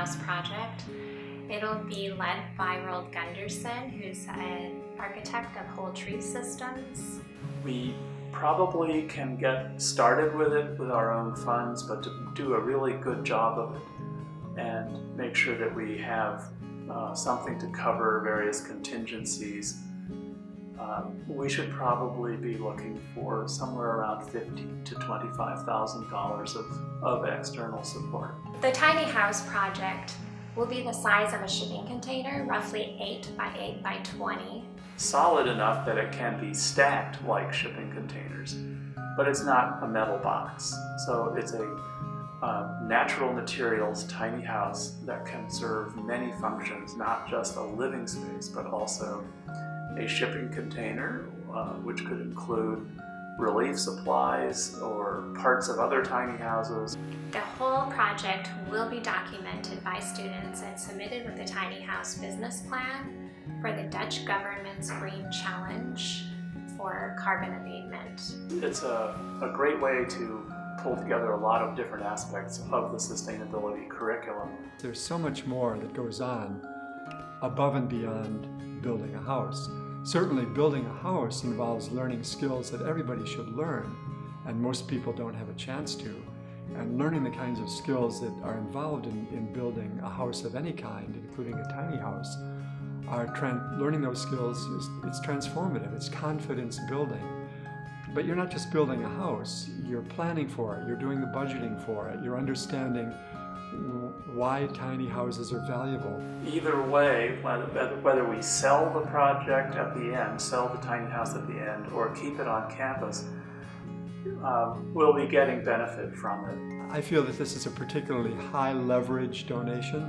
house project. It'll be led by Roald Gundersen, who's an architect of whole tree systems. We probably can get started with it with our own funds, but to do a really good job of it and make sure that we have uh, something to cover various contingencies, um, we should probably be looking for somewhere around fifty to twenty-five thousand dollars of, of external support. The tiny house project will be the size of a shipping container, roughly 8 by 8 by 20. Solid enough that it can be stacked like shipping containers, but it's not a metal box. So it's a uh, natural materials tiny house that can serve many functions, not just a living space, but also a shipping container, uh, which could include relief supplies or parts of other tiny houses. The whole project will be documented by students and submitted with the Tiny House Business Plan for the Dutch government's Green Challenge for carbon abatement. It's a, a great way to pull together a lot of different aspects of the sustainability curriculum. There's so much more that goes on above and beyond building a house. Certainly building a house involves learning skills that everybody should learn, and most people don't have a chance to. And learning the kinds of skills that are involved in, in building a house of any kind, including a tiny house, are learning those skills is it's transformative, it's confidence building. But you're not just building a house, you're planning for it, you're doing the budgeting for it, you're understanding why tiny houses are valuable. Either way, whether we sell the project at the end, sell the tiny house at the end, or keep it on campus, um, we'll be getting benefit from it. I feel that this is a particularly high leverage donation.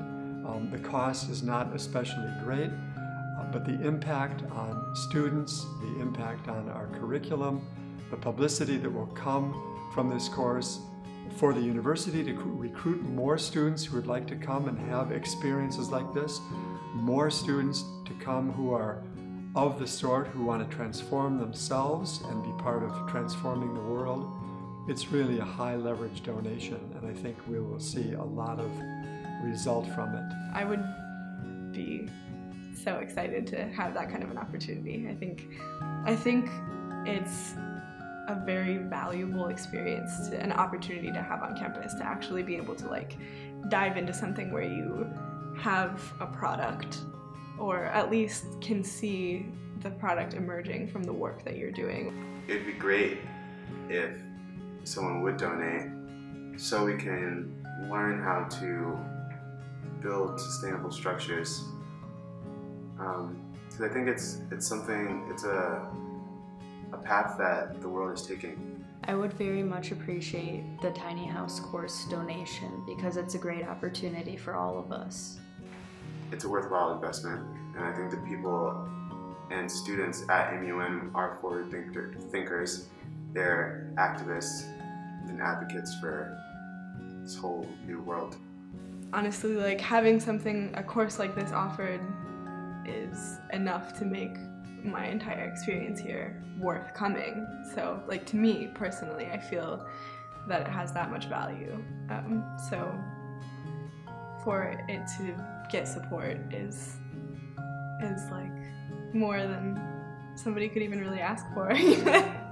Um, the cost is not especially great, uh, but the impact on students, the impact on our curriculum, the publicity that will come from this course for the university to recruit more students who would like to come and have experiences like this, more students to come who are of the sort who want to transform themselves and be part of transforming the world. It's really a high leverage donation and I think we will see a lot of result from it. I would be so excited to have that kind of an opportunity. I think I think it's a very valuable experience, to, an opportunity to have on campus to actually be able to like dive into something where you have a product or at least can see the product emerging from the work that you're doing. It'd be great if someone would donate so we can learn how to build sustainable structures. Because um, I think it's it's something it's a a path that the world is taking. I would very much appreciate the tiny house course donation because it's a great opportunity for all of us. It's a worthwhile investment and I think the people and students at MUM are forward thinkers. They're activists and advocates for this whole new world. Honestly, like having something, a course like this offered is enough to make my entire experience here worth coming. So, like to me personally, I feel that it has that much value. Um, so, for it to get support is is like more than somebody could even really ask for.